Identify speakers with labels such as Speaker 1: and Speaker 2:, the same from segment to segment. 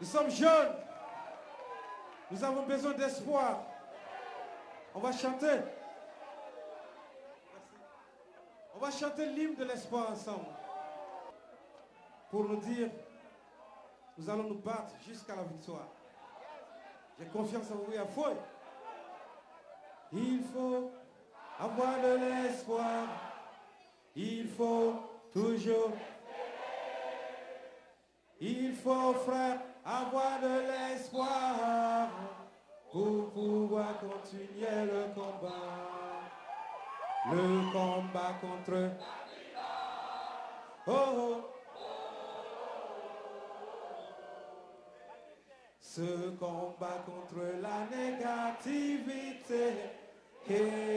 Speaker 1: Nous sommes jeunes. Nous avons besoin d'espoir. On va chanter. On va chanter l'hymne de l'espoir ensemble. Pour nous dire, nous allons nous battre jusqu'à la victoire. J'ai confiance en vous et à foi. Il faut avoir de l'espoir. Il faut toujours. Il faut, frère, avoir de l'espoir pour pouvoir continuer le combat. Le combat contre. Oh, oh. Ce combat contre la négativité. Hey.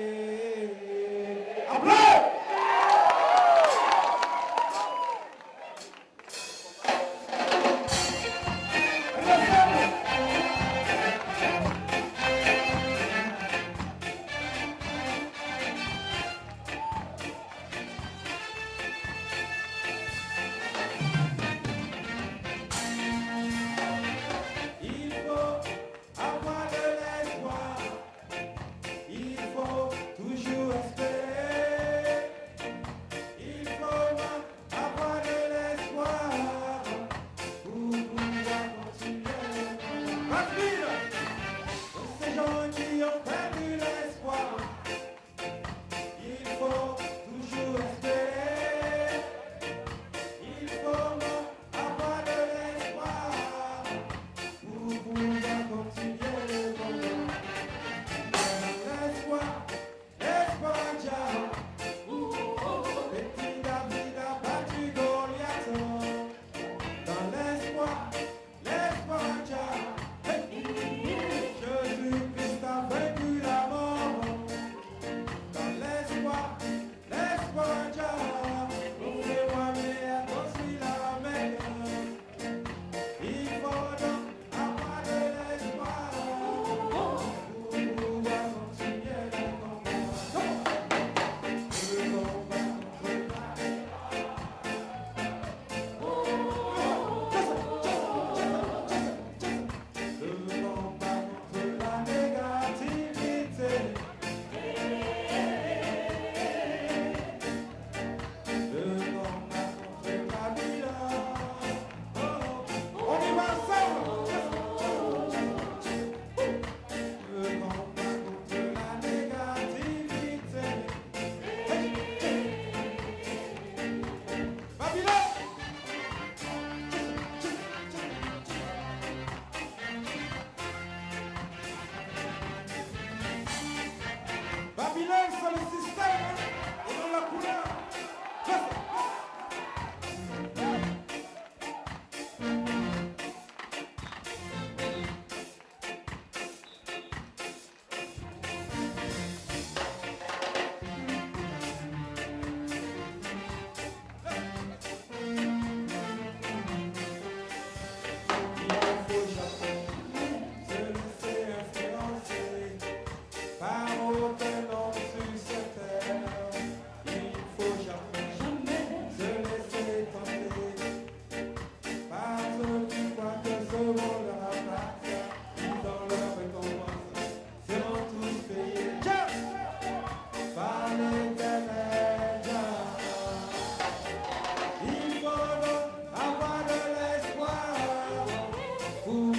Speaker 1: who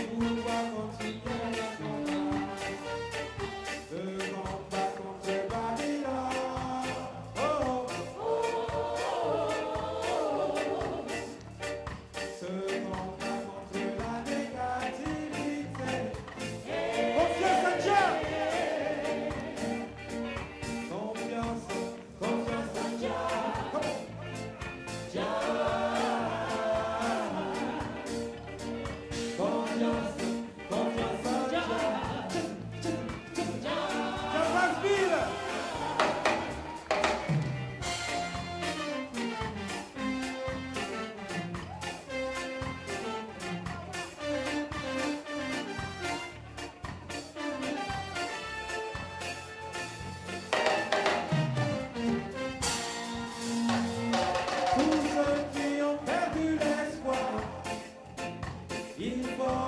Speaker 1: Il faut toujours espérer.